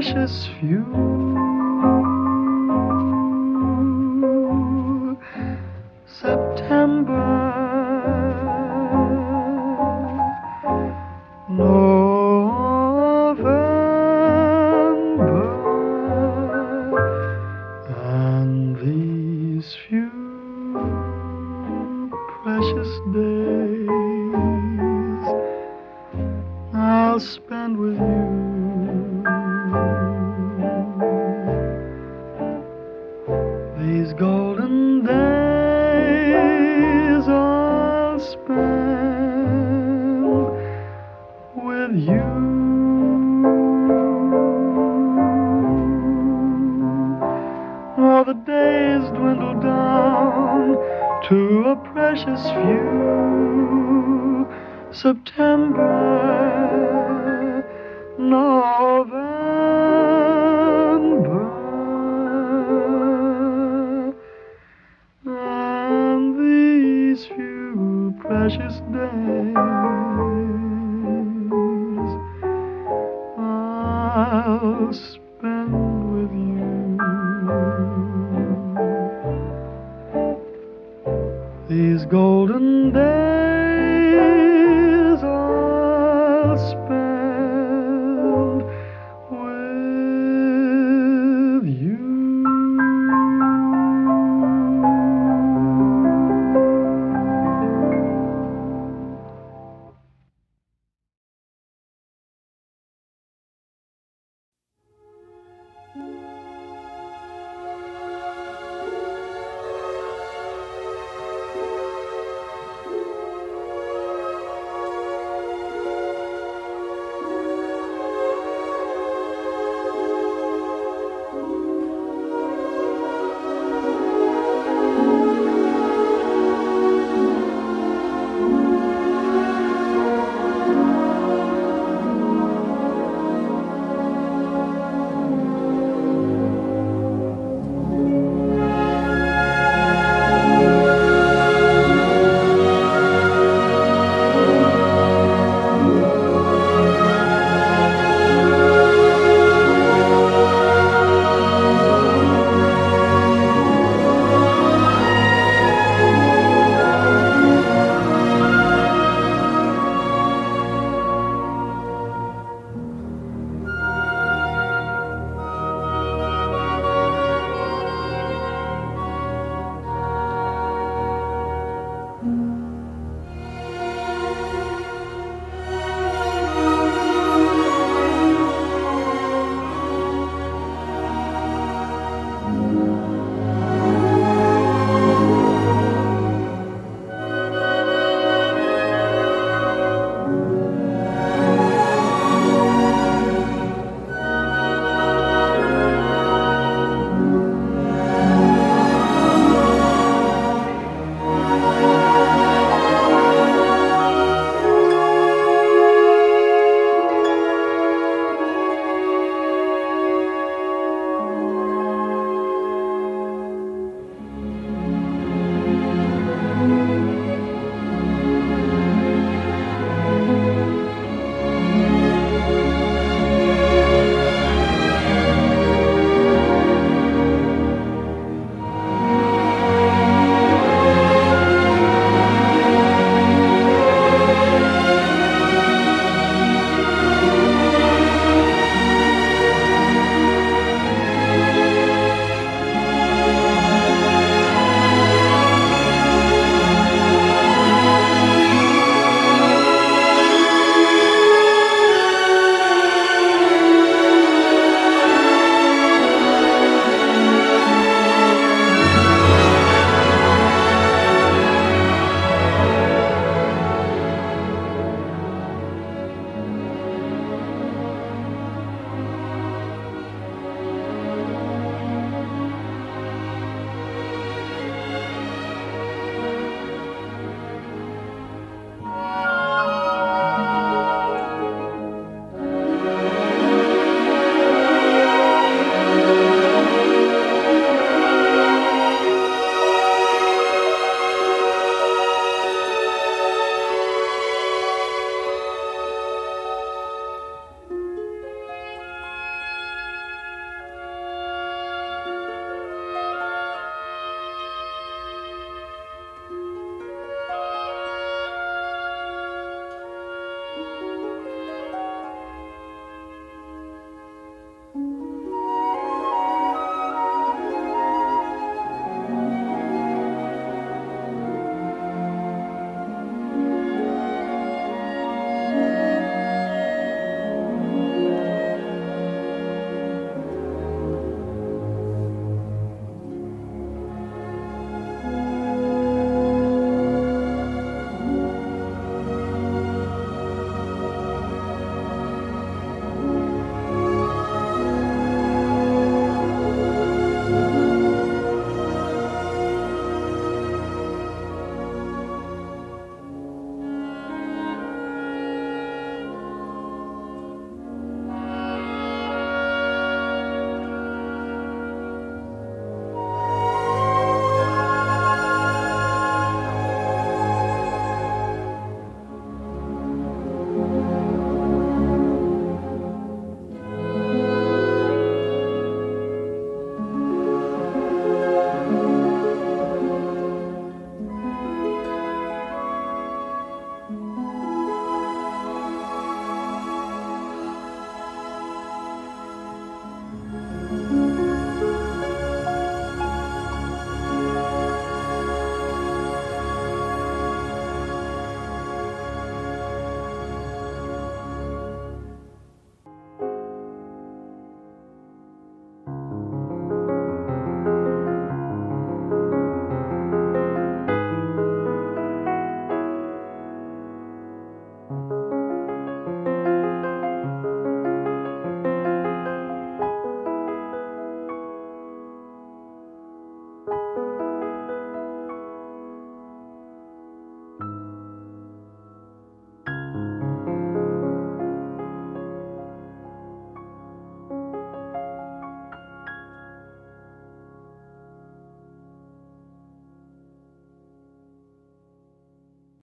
precious few. September, November, and these few precious days I'll spend with you. To a precious few. September, November, and these few precious golden days